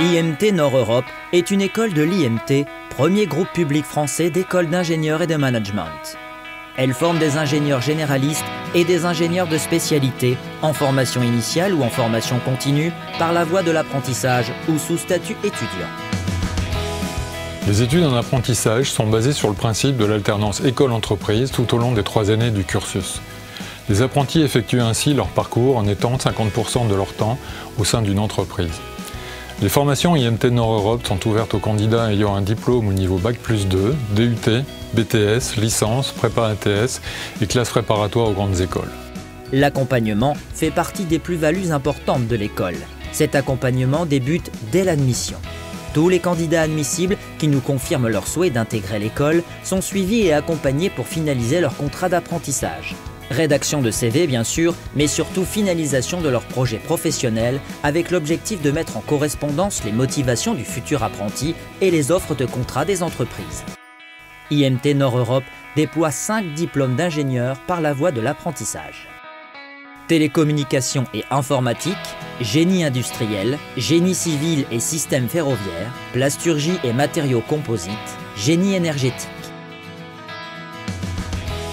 IMT Nord-Europe est une école de l'IMT, premier groupe public français d'écoles d'ingénieurs et de management. Elle forme des ingénieurs généralistes et des ingénieurs de spécialité en formation initiale ou en formation continue par la voie de l'apprentissage ou sous statut étudiant. Les études en apprentissage sont basées sur le principe de l'alternance école-entreprise tout au long des trois années du cursus. Les apprentis effectuent ainsi leur parcours en étant 50% de leur temps au sein d'une entreprise. Les formations IMT Nord-Europe sont ouvertes aux candidats ayant un diplôme au niveau Bac plus 2, DUT, BTS, licence, prépa ATS et classe préparatoire aux grandes écoles. L'accompagnement fait partie des plus-values importantes de l'école. Cet accompagnement débute dès l'admission. Tous les candidats admissibles qui nous confirment leur souhait d'intégrer l'école sont suivis et accompagnés pour finaliser leur contrat d'apprentissage. Rédaction de CV bien sûr, mais surtout finalisation de leur projet professionnel avec l'objectif de mettre en correspondance les motivations du futur apprenti et les offres de contrat des entreprises. IMT Nord-Europe déploie 5 diplômes d'ingénieurs par la voie de l'apprentissage télécommunications et informatique, génie industriel, génie civil et système ferroviaire, plasturgie et matériaux composites, génie énergétique.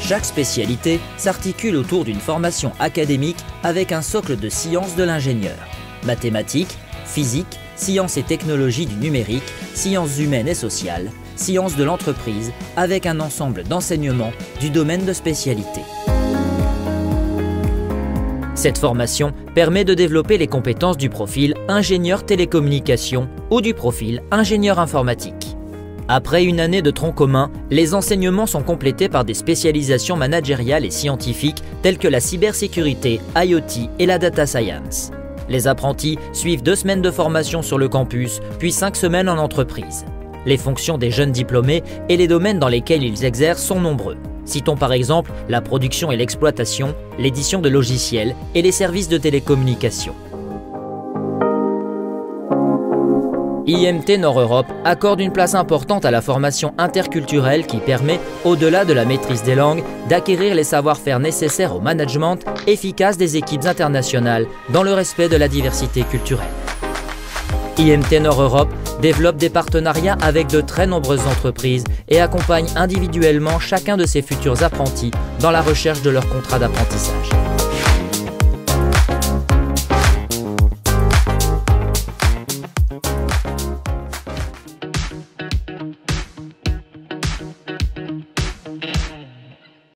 Chaque spécialité s'articule autour d'une formation académique avec un socle de sciences de l'ingénieur. Mathématiques, physique, sciences et technologies du numérique, sciences humaines et sociales, sciences de l'entreprise, avec un ensemble d'enseignements du domaine de spécialité. Cette formation permet de développer les compétences du profil ingénieur télécommunication ou du profil ingénieur informatique. Après une année de tronc commun, les enseignements sont complétés par des spécialisations managériales et scientifiques telles que la cybersécurité, IoT et la data science. Les apprentis suivent deux semaines de formation sur le campus, puis cinq semaines en entreprise. Les fonctions des jeunes diplômés et les domaines dans lesquels ils exercent sont nombreux. Citons par exemple la production et l'exploitation, l'édition de logiciels et les services de télécommunication. IMT Nord-Europe accorde une place importante à la formation interculturelle qui permet, au-delà de la maîtrise des langues, d'acquérir les savoir-faire nécessaires au management efficace des équipes internationales dans le respect de la diversité culturelle. IMT Nord-Europe développe des partenariats avec de très nombreuses entreprises et accompagne individuellement chacun de ses futurs apprentis dans la recherche de leur contrat d'apprentissage.